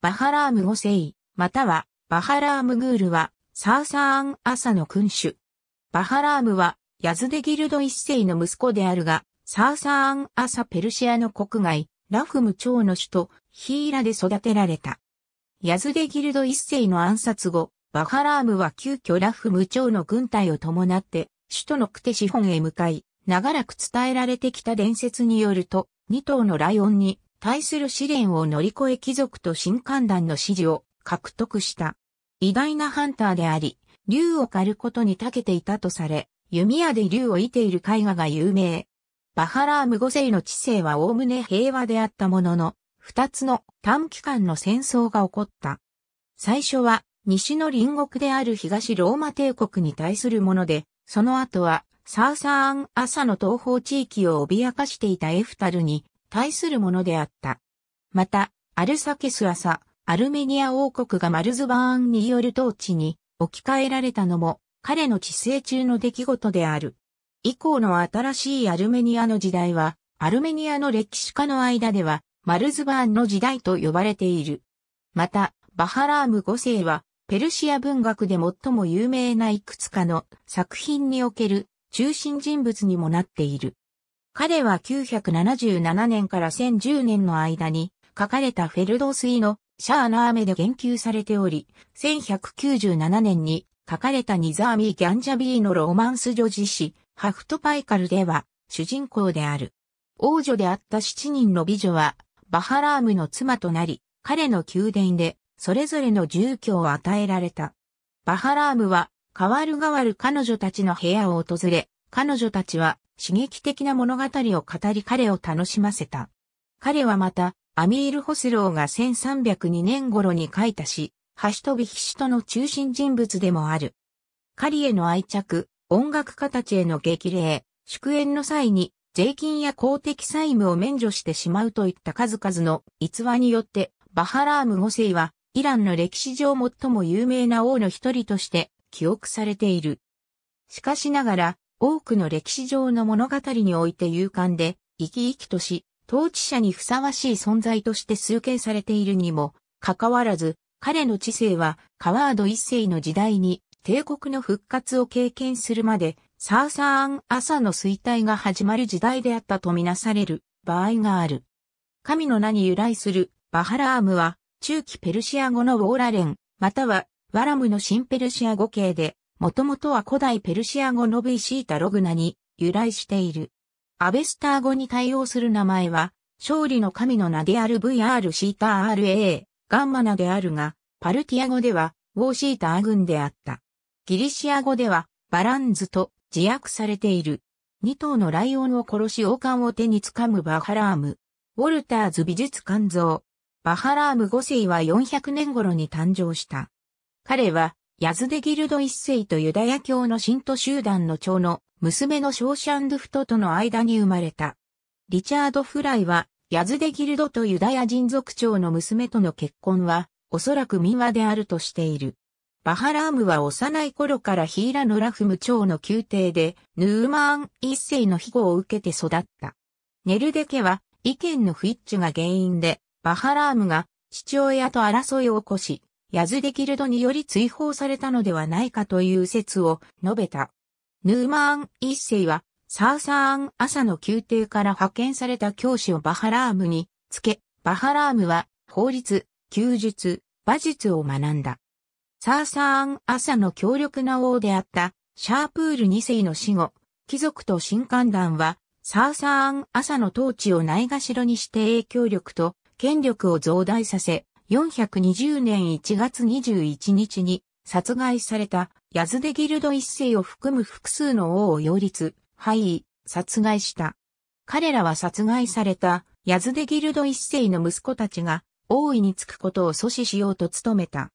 バハラーム5世、またはバハラームグールはサーサーン朝の君主。バハラームはヤズデギルド一世の息子であるが、サーサーン朝ペルシアの国外、ラフム朝の首都ヒーラで育てられた。ヤズデギルド一世の暗殺後、バハラームは急遽ラフム朝の軍隊を伴って首都のクテシホンへ向かい、長らく伝えられてきた伝説によると、二頭のライオンに対する試練を乗り越え貴族と神官団の支持を獲得した。偉大なハンターであり、竜を狩ることに長けていたとされ、弓矢で竜を射ている絵画が有名。バハラーム5世の知性は概ね平和であったものの、二つの短期間の戦争が起こった。最初は西の隣国である東ローマ帝国に対するもので、その後はサーサーン朝の東方地域を脅かしていたエフタルに対するものであった。また、アルサケス朝、アルメニア王国がマルズバーンによる統治に置き換えられたのも彼の治世中の出来事である。以降の新しいアルメニアの時代は、アルメニアの歴史家の間では、マルズバーンの時代と呼ばれている。また、バハラーム5世は、ペルシア文学で最も有名ないくつかの作品における中心人物にもなっている。彼は977年から1010年の間に書かれたフェルドスイのシャーナーメで言及されており、1197年に書かれたニザーミー・ギャンジャビーのロマンス女子詩、ハフトパイカルでは、主人公である。王女であった七人の美女は、バハラームの妻となり、彼の宮殿で、それぞれの住居を与えられた。バハラームは、変わる変わる彼女たちの部屋を訪れ、彼女たちは刺激的な物語を語り彼を楽しませた。彼はまた、アミール・ホスローが1302年頃に書いた詩、ハシトビヒシトの中心人物でもある。狩りへの愛着、音楽家たちへの激励、祝宴の際に税金や公的債務を免除してしまうといった数々の逸話によって、バハラーム5世は、イランの歴史上最も有名な王の一人として記憶されている。しかしながら、多くの歴史上の物語において勇敢で、生き生きとし、統治者にふさわしい存在として崇敬されているにも、かかわらず、彼の知性は、カワード一世の時代に帝国の復活を経験するまで、サーサーン朝の衰退が始まる時代であったとみなされる場合がある。神の名に由来するバハラームは、中期ペルシア語のウォーラレン、またはワラムの新ペルシア語系で、もともとは古代ペルシア語の V シータログナに由来している。アベスター語に対応する名前は、勝利の神の名である VR シータ RA、ガンマナであるが、パルティア語では、ウォーシーター軍であった。ギリシア語ではバランズと自訳されている。二頭のライオンを殺し王冠を手につかむバハラーム。ウォルターズ美術館像。バハラーム5世は400年頃に誕生した。彼は、ヤズデギルド一世とユダヤ教の信徒集団の長の娘のショーシャンドフトとの間に生まれた。リチャード・フライは、ヤズデギルドとユダヤ人族長の娘との結婚は、おそらく民話であるとしている。バハラームは幼い頃からヒーラノラフム朝の宮廷でヌーマーン一世の庇護を受けて育った。ネルデ家は意見の不一致が原因でバハラームが父親と争いを起こし、ヤズデキルドにより追放されたのではないかという説を述べた。ヌーマーン一世はサーサーン朝の宮廷から派遣された教師をバハラームにつけ、バハラームは法律、弓術、馬術を学んだ。サーサーン朝の強力な王であったシャープール2世の死後、貴族と新官団はサーサーン朝の統治をないがしろにして影響力と権力を増大させ、420年1月21日に殺害されたヤズデギルド一世を含む複数の王を擁立、廃位、殺害した。彼らは殺害されたヤズデギルド一世の息子たちが王位につくことを阻止しようと努めた。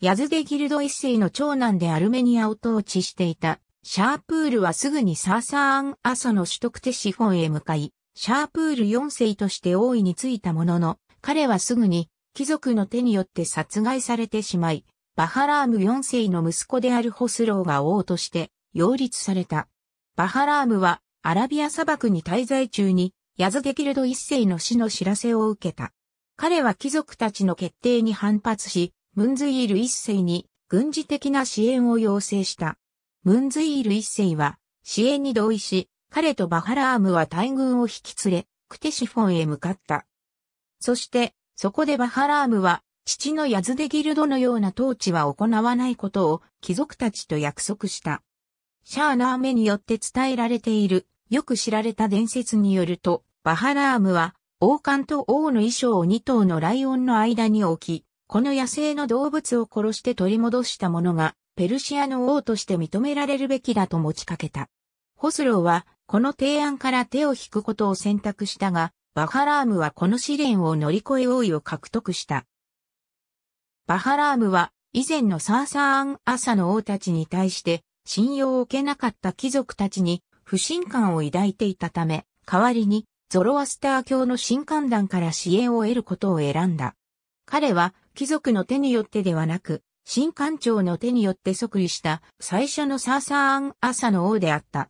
ヤズデギルド一世の長男でアルメニアを統治していたシャープールはすぐにサーサーン朝の取得手資本へ向かい、シャープール4世として王位についたものの、彼はすぐに貴族の手によって殺害されてしまい、バハラーム4世の息子であるホスローが王として擁立された。バハラームはアラビア砂漠に滞在中にヤズデギルド一世の死の知らせを受けた。彼は貴族たちの決定に反発し、ムンズイール一世に軍事的な支援を要請した。ムンズイール一世は支援に同意し、彼とバハラームは大軍を引き連れ、クテシフォンへ向かった。そして、そこでバハラームは、父のヤズデギルドのような統治は行わないことを貴族たちと約束した。シャーナーメによって伝えられている、よく知られた伝説によると、バハラームは、王冠と王の衣装を2頭のライオンの間に置き、この野生の動物を殺して取り戻した者が、ペルシアの王として認められるべきだと持ちかけた。ホスローは、この提案から手を引くことを選択したが、バハラームはこの試練を乗り越え王位を獲得した。バハラームは以前のサーサーン朝の王たちに対して信用を受けなかった貴族たちに不信感を抱いていたため、代わりにゾロアスター教の新官団から支援を得ることを選んだ。彼は貴族の手によってではなく、新官長の手によって即位した最初のサーサーン朝の王であった。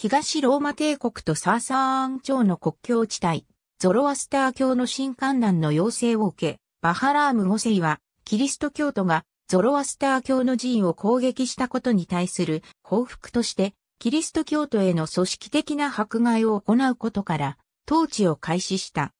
東ローマ帝国とサーサーン朝の国境地帯、ゾロアスター教の新観覧の要請を受け、バハラーム5世は、キリスト教徒がゾロアスター教の寺院を攻撃したことに対する報復として、キリスト教徒への組織的な迫害を行うことから、統治を開始した。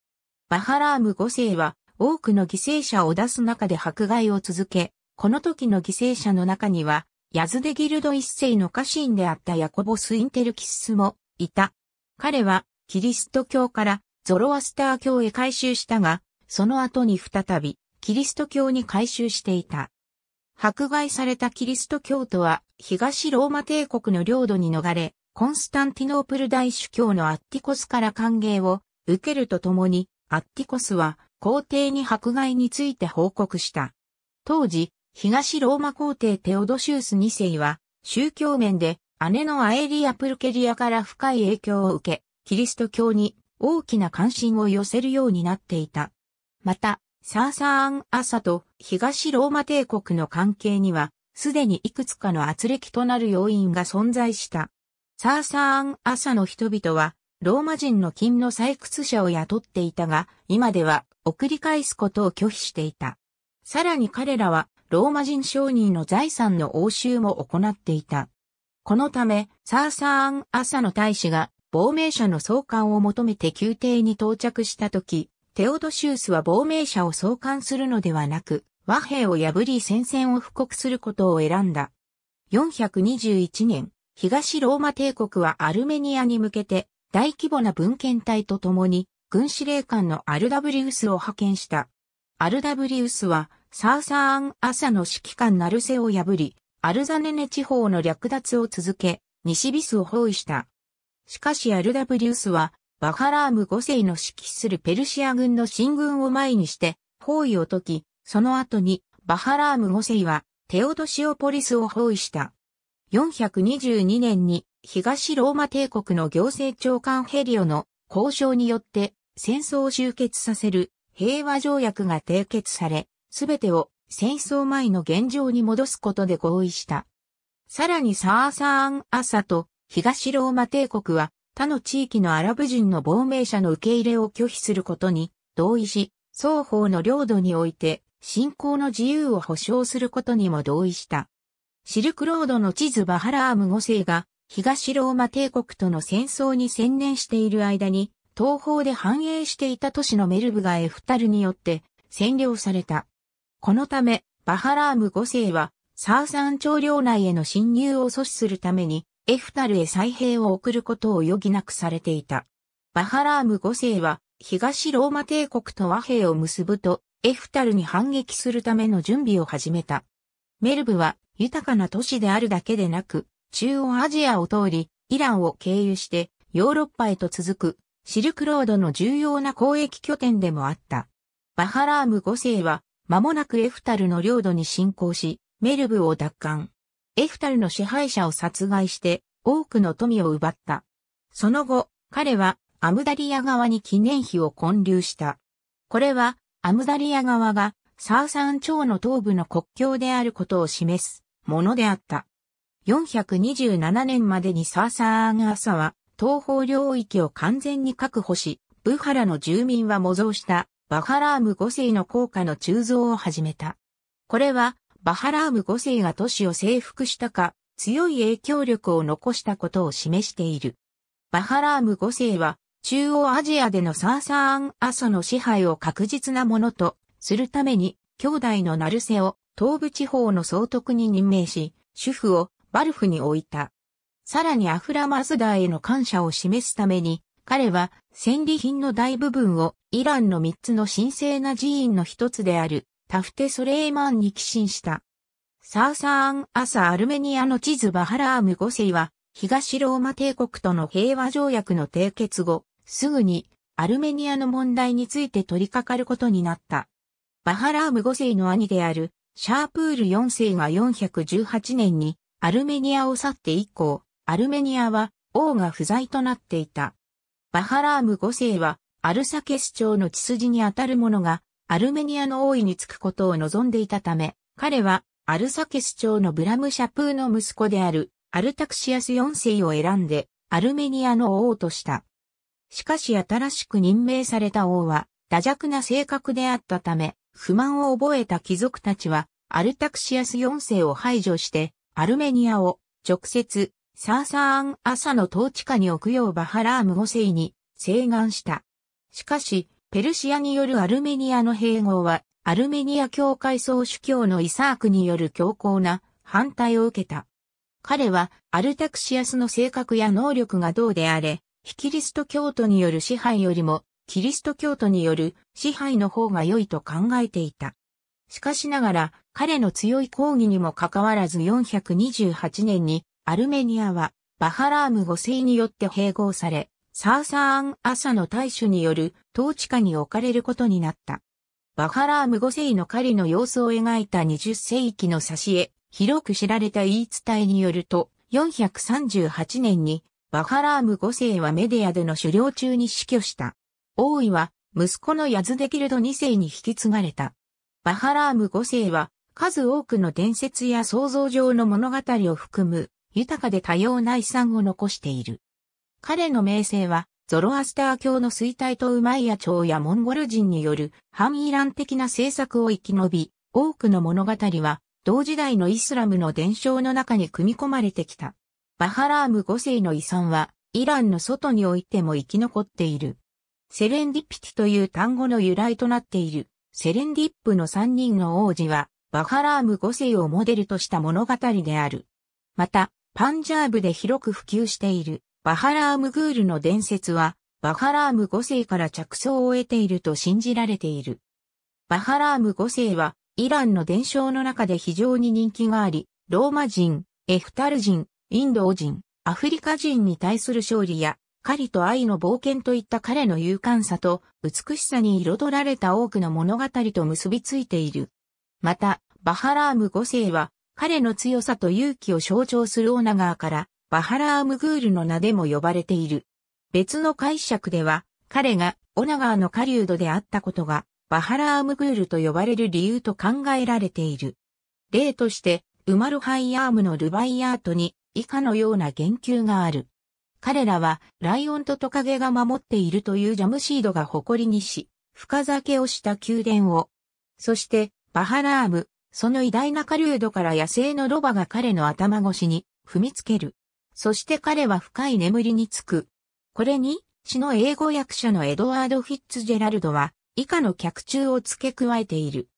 バハラーム5世は、多くの犠牲者を出す中で迫害を続け、この時の犠牲者の中には、ヤズデギルド一世の家臣であったヤコボス・インテルキスもいた。彼はキリスト教からゾロアスター教へ改宗したが、その後に再びキリスト教に改宗していた。迫害されたキリスト教徒は東ローマ帝国の領土に逃れ、コンスタンティノープル大主教のアッティコスから歓迎を受けるとともに、アッティコスは皇帝に迫害について報告した。当時、東ローマ皇帝テオドシウス2世は、宗教面で姉のアエリア・プルケリアから深い影響を受け、キリスト教に大きな関心を寄せるようになっていた。また、サーサーン・アサと東ローマ帝国の関係には、すでにいくつかの圧力となる要因が存在した。サーサーン・アサの人々は、ローマ人の金の採掘者を雇っていたが、今では送り返すことを拒否していた。さらに彼らはローマ人商人の財産の押収も行っていた。このため、サーサーン・朝の大使が亡命者の送還を求めて宮廷に到着した時、テオドシウスは亡命者を送還するのではなく、和平を破り戦線を布告することを選んだ。421年、東ローマ帝国はアルメニアに向けて大規模な文献隊と共に軍司令官のアルダブリウスを派遣した。アルダブリウスはサーサーン朝の指揮官ナルセを破り、アルザネネ地方の略奪を続け、西ビスを包囲した。しかしアルダブリウスは、バハラーム5世の指揮するペルシア軍の進軍を前にして、包囲を解き、その後に、バハラーム5世は、テオドシオポリスを包囲した。422年に、東ローマ帝国の行政長官ヘリオの交渉によって戦争を終結させる平和条約が締結され、すべてを戦争前の現状に戻すことで合意した。さらにサーサーン・アサと東ローマ帝国は他の地域のアラブ人の亡命者の受け入れを拒否することに同意し、双方の領土において信仰の自由を保障することにも同意した。シルクロードの地図バハラーム5世が東ローマ帝国との戦争に専念している間に東方で繁栄していた都市のメルブがエフタルによって占領された。このため、バハラーム5世は、サーサン朝領内への侵入を阻止するために、エフタルへ再兵を送ることを余儀なくされていた。バハラーム5世は、東ローマ帝国と和平を結ぶと、エフタルに反撃するための準備を始めた。メルブは、豊かな都市であるだけでなく、中央アジアを通り、イランを経由して、ヨーロッパへと続く、シルクロードの重要な交易拠点でもあった。バハラーム5世は、間もなくエフタルの領土に侵攻し、メルブを奪還。エフタルの支配者を殺害して多くの富を奪った。その後、彼はアムダリア川に記念碑を建立した。これはアムダリア川がサーサン朝の東部の国境であることを示すものであった。427年までにサーサーンアサは東方領域を完全に確保し、ブハラの住民は模造したバハラーム5世の効果の鋳造を始めた。これは、バハラーム5世が都市を征服したか、強い影響力を残したことを示している。バハラーム5世は、中央アジアでのサーサーアン・アサの支配を確実なものとするために、兄弟のナルセを東部地方の総督に任命し、主婦をバルフに置いた。さらにアフラマズダーへの感謝を示すために、彼は戦利品の大部分をイランの三つの神聖な寺院の一つであるタフテ・ソレイマンに寄進した。サーサーン・アサ・アルメニアの地図バハラーム5世は東ローマ帝国との平和条約の締結後、すぐにアルメニアの問題について取り掛かることになった。バハラーム5世の兄であるシャープール4世が418年にアルメニアを去って以降、アルメニアは王が不在となっていた。バハラーム5世はアルサケス朝の血筋にあたる者がアルメニアの王位につくことを望んでいたため、彼はアルサケス朝のブラムシャプーの息子であるアルタクシアス4世を選んでアルメニアの王とした。しかし新しく任命された王は惰弱な性格であったため、不満を覚えた貴族たちはアルタクシアス4世を排除してアルメニアを直接サーサーン朝の統治下に置くようバハラーム5世に請願した。しかし、ペルシアによるアルメニアの併合は、アルメニア教会総主教のイサークによる強硬な反対を受けた。彼は、アルタクシアスの性格や能力がどうであれ、非キリスト教徒による支配よりも、キリスト教徒による支配の方が良いと考えていた。しかしながら、彼の強い抗議にもかかわらず428年にアルメニアはバハラーム5世によって併合され、サーサーン・アサの大主による統治下に置かれることになった。バハラーム5世の狩りの様子を描いた20世紀の挿絵、広く知られた言い伝えによると、438年にバハラーム5世はメディアでの狩猟中に死去した。王位は息子のヤズデキルド2世に引き継がれた。バハラーム5世は数多くの伝説や想像上の物語を含む豊かで多様な遺産を残している。彼の名声は、ゾロアスター教の衰退とウマイヤ朝やモンゴル人による反イラン的な政策を生き延び、多くの物語は、同時代のイスラムの伝承の中に組み込まれてきた。バハラーム5世の遺産は、イランの外においても生き残っている。セレンディピティという単語の由来となっている、セレンディップの3人の王子は、バハラーム5世をモデルとした物語である。また、パンジャーブで広く普及しているバハラームグールの伝説はバハラーム5世から着想を得ていると信じられている。バハラーム5世はイランの伝承の中で非常に人気があり、ローマ人、エフタル人、インド人、アフリカ人に対する勝利や狩りと愛の冒険といった彼の勇敢さと美しさに彩られた多くの物語と結びついている。また、バハラーム5世は彼の強さと勇気を象徴するオナガーから、バハラームグールの名でも呼ばれている。別の解釈では、彼がオナガーの狩人であったことが、バハラームグールと呼ばれる理由と考えられている。例として、ウマルハイヤームのルバイヤートに以下のような言及がある。彼らはライオンとトカゲが守っているというジャムシードが誇りにし、深酒をした宮殿を。そして、バハラーム、その偉大な狩人から野生のロバが彼の頭越しに踏みつける。そして彼は深い眠りにつく。これに、詩の英語訳者のエドワード・フィッツジェラルドは、以下の脚注を付け加えている。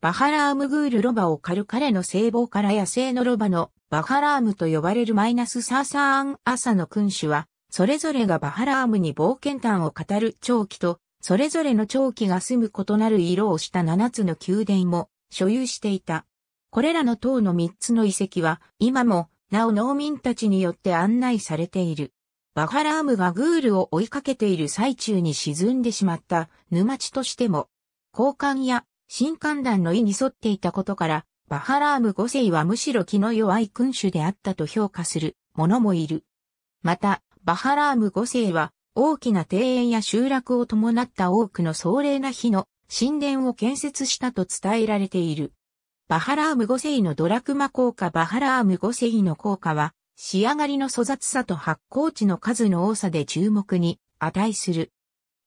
バハラームグールロバを狩る彼の聖望から野生のロバのバハラームと呼ばれるマイナスサーサーン朝の君主は、それぞれがバハラームに冒険譚を語る長期と、それぞれの長期が住む異なる色をした七つの宮殿も所有していた。これらの塔の三つの遺跡は、今も、なお農民たちによって案内されている。バハラームがグールを追いかけている最中に沈んでしまった沼地としても、交換や新刊団の意に沿っていたことから、バハラーム5世はむしろ気の弱い君主であったと評価する者もいる。また、バハラーム5世は大きな庭園や集落を伴った多くの壮麗な火の神殿を建設したと伝えられている。バハラーム5世のドラクマ効果バハラーム5世の効果は、仕上がりの粗雑さと発光地の数の多さで注目に値する。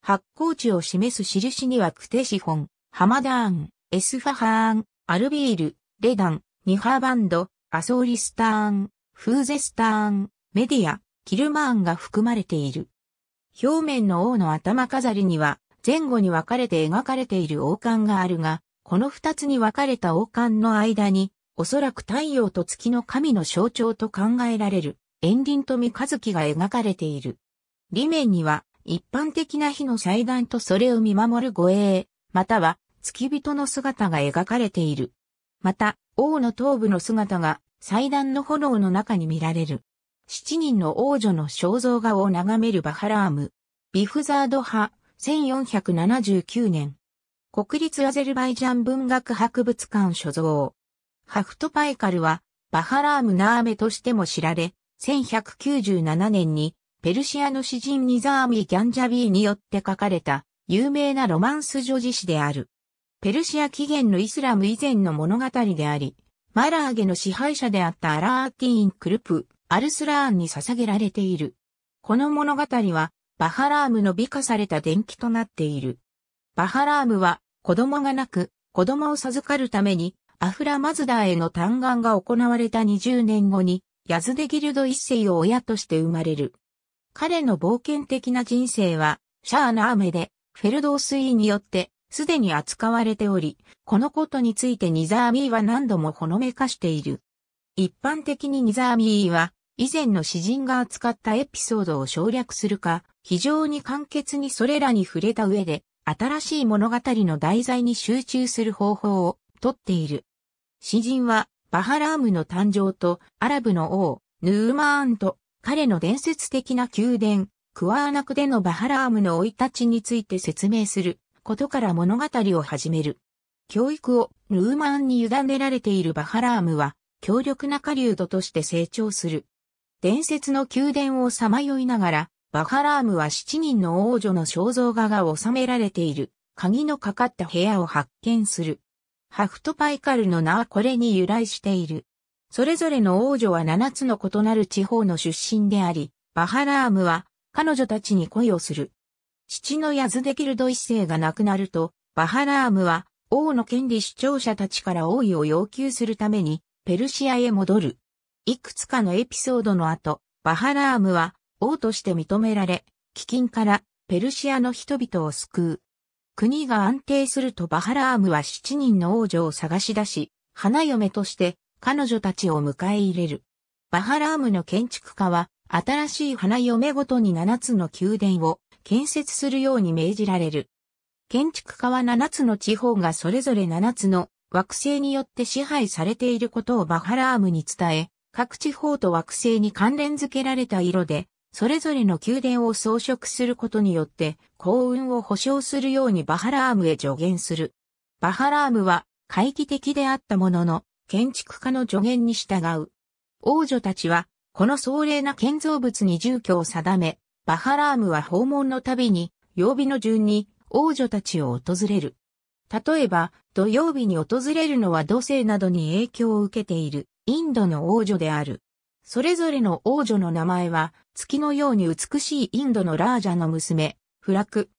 発行地を示す印にはクテシフォン、ハマダーン、エスファハーン、アルビール、レダン、ニハーバンド、アソーリスターン、フーゼスターン、メディア、キルマーンが含まれている。表面の王の頭飾りには前後に分かれて描かれている王冠があるが、この二つに分かれた王冠の間に、おそらく太陽と月の神の象徴と考えられる、円輪と三日月が描かれている。裏面には、一般的な火の祭壇とそれを見守る護衛、または月人の姿が描かれている。また、王の頭部の姿が祭壇の炎の中に見られる。七人の王女の肖像画を眺めるバハラーム。ビフザード派、1479年。国立アゼルバイジャン文学博物館所蔵。ハフトパイカルは、バハラームナーメとしても知られ、1197年に、ペルシアの詩人ニザーミ・ギャンジャビーによって書かれた、有名なロマンス女子詩である。ペルシア起源のイスラム以前の物語であり、マラーゲの支配者であったアラーティーン・クルプ、アルスラーンに捧げられている。この物語は、バハラームの美化された伝記となっている。バハラームは、子供がなく、子供を授かるために、アフラマズダーへの嘆願が行われた20年後に、ヤズデギルド一世を親として生まれる。彼の冒険的な人生は、シャーナーメで、フェルドースイーによって、すでに扱われており、このことについてニザーミーは何度もほのめかしている。一般的にニザーミーは、以前の詩人が扱ったエピソードを省略するか、非常に簡潔にそれらに触れた上で、新しい物語の題材に集中する方法をとっている。詩人は、バハラームの誕生と、アラブの王、ヌーマーンと、彼の伝説的な宮殿、クワーナクでのバハラームの生い立ちについて説明することから物語を始める。教育をヌーマーンに委ねられているバハラームは、強力な狩人として成長する。伝説の宮殿をさまよいながら、バハラームは七人の王女の肖像画が収められている、鍵のかかった部屋を発見する。ハフトパイカルの名はこれに由来している。それぞれの王女は七つの異なる地方の出身であり、バハラームは彼女たちに恋をする。父のヤズデキルド一世が亡くなると、バハラームは王の権利主張者たちから王位を要求するためにペルシアへ戻る。いくつかのエピソードの後、バハラームは王として認められ、飢饉からペルシアの人々を救う。国が安定するとバハラームは七人の王女を探し出し、花嫁として彼女たちを迎え入れる。バハラームの建築家は、新しい花嫁ごとに七つの宮殿を建設するように命じられる。建築家は七つの地方がそれぞれ七つの惑星によって支配されていることをバハラームに伝え、各地方と惑星に関連づけられた色で、それぞれの宮殿を装飾することによって幸運を保証するようにバハラームへ助言する。バハラームは懐疑的であったものの、建築家の助言に従う。王女たちは、この壮麗な建造物に住居を定め、バハラームは訪問のたびに、曜日の順に王女たちを訪れる。例えば、土曜日に訪れるのは土星などに影響を受けている。インドの王女である。それぞれの王女の名前は、月のように美しいインドのラージャの娘、フラク。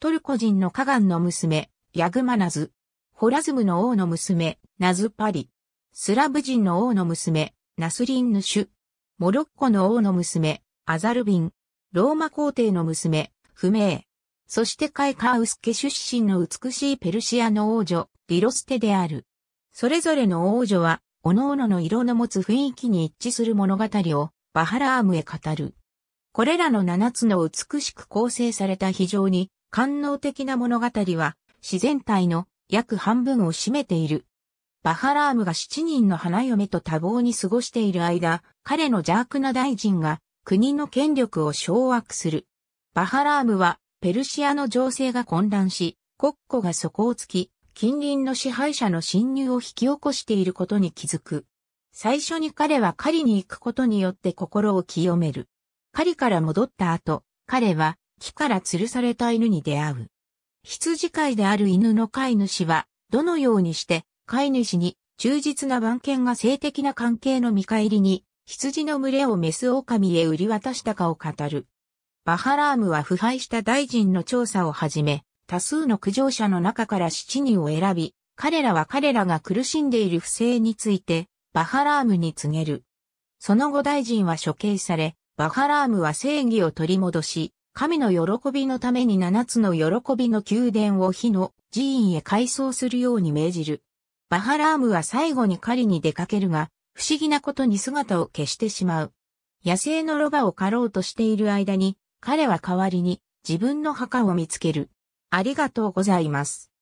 トルコ人のカガンの娘、ヤグマナズ。ホラズムの王の娘、ナズパリ。スラブ人の王の娘、ナスリンヌシュ。モロッコの王の娘、アザルビン。ローマ皇帝の娘、不明。そしてカイカウスケ出身の美しいペルシアの王女、ディロステである。それぞれの王女は各々の色の持つ雰囲気に一致する物語をバハラームへ語る。これらの七つの美しく構成された非常に官能的な物語は自然体の約半分を占めている。バハラームが七人の花嫁と多忙に過ごしている間、彼の邪悪な大臣が国の権力を掌握する。バハラームはペルシアの情勢が混乱し、国庫が底をつき、近隣の支配者の侵入を引き起こしていることに気づく。最初に彼は狩りに行くことによって心を清める。狩りから戻った後、彼は木から吊るされた犬に出会う。羊飼いである犬の飼い主は、どのようにして飼い主に忠実な番犬が性的な関係の見返りに、羊の群れをメス狼へ売り渡したかを語る。バハラームは腐敗した大臣の調査を始め、多数の苦情者の中から7人を選び、彼らは彼らが苦しんでいる不正について、バハラームに告げる。その後大臣は処刑され、バハラームは正義を取り戻し、神の喜びのために七つの喜びの宮殿を火の寺院へ改装するように命じる。バハラームは最後に狩りに出かけるが、不思議なことに姿を消してしまう。野生のロバを狩ろうとしている間に、彼は代わりに自分の墓を見つける。ありがとうございます。